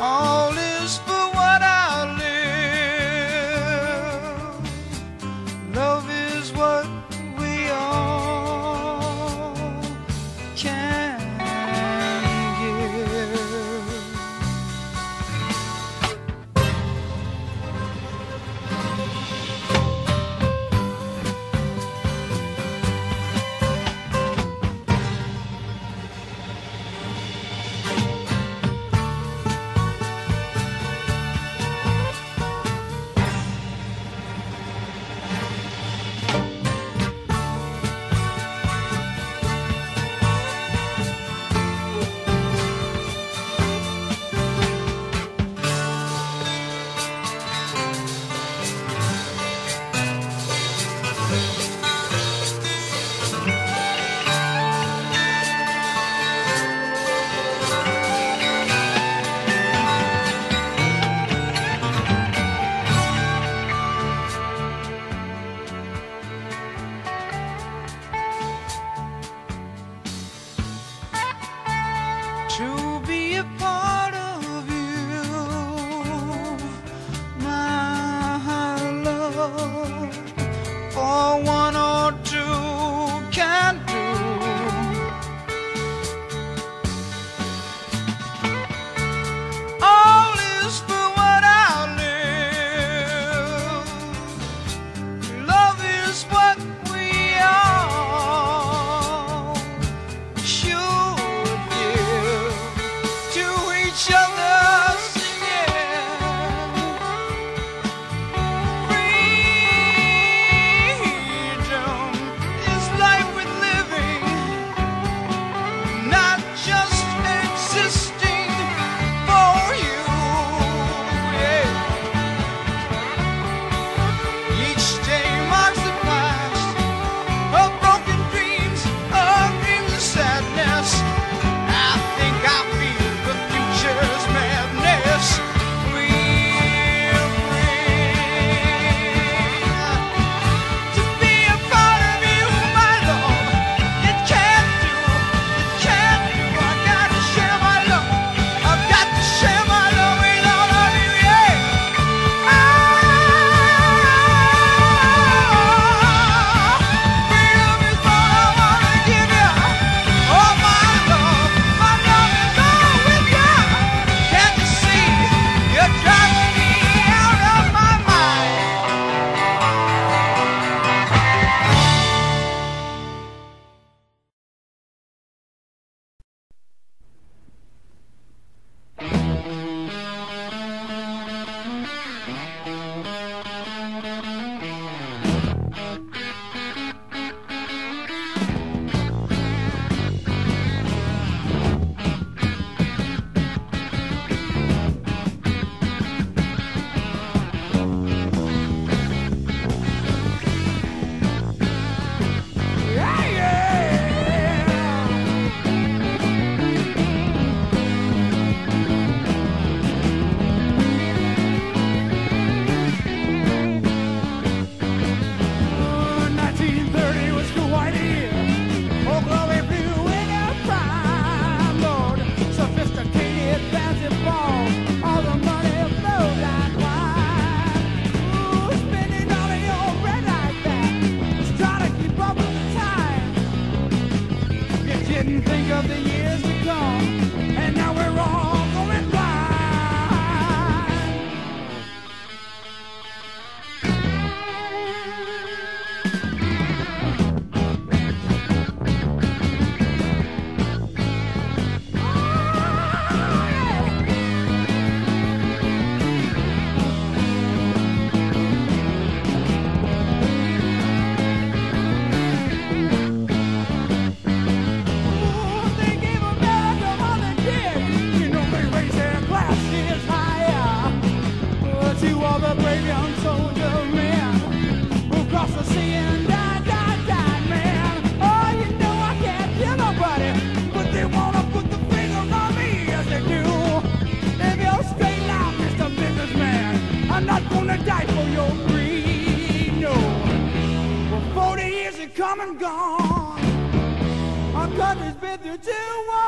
All is for. show beauty of a brave young soldier who crossed the sea and died, died, died, man. Oh, you know I hate everybody, but they wanna put the finger on me as they do. If you'll stay alive, Mister Businessman, I'm not gonna die for your greed, no. Well, forty years have come and gone, our country's been through two wars.